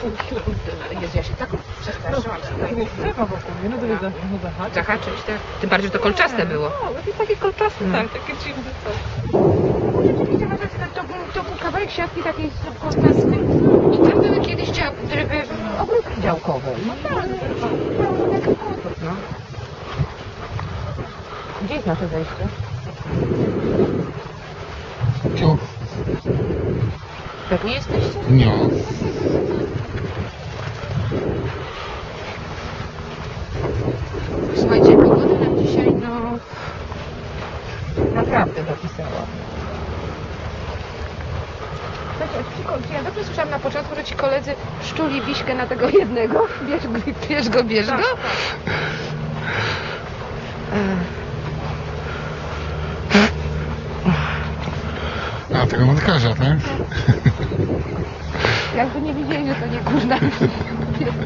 pół Jezu, ja się tak przestraszyłam. No, nie chleba wokół mnie, no to jest no, zahaczyć. Tak. Tym bardziej, że to kolczaste było. No, takie, takie kolczaste, no. tak, takie dziwne coś. To był, to był kawałek siatki takiej subkontaskiej i tam były kiedyś dział, tryby mm, ogródki działkowe. No tak. No, no. Gdzie jest nasze zejście? Tu. Pewnie jesteście? Nie. Naprawdę dopisała. Ja dobrze słyszałam na początku, że ci koledzy szczuli wiśkę na tego jednego? Bierz go, bierz go, bierz go? Ech, A tego wędkarza, tak? Jakby nie widzieli, że to nie kurna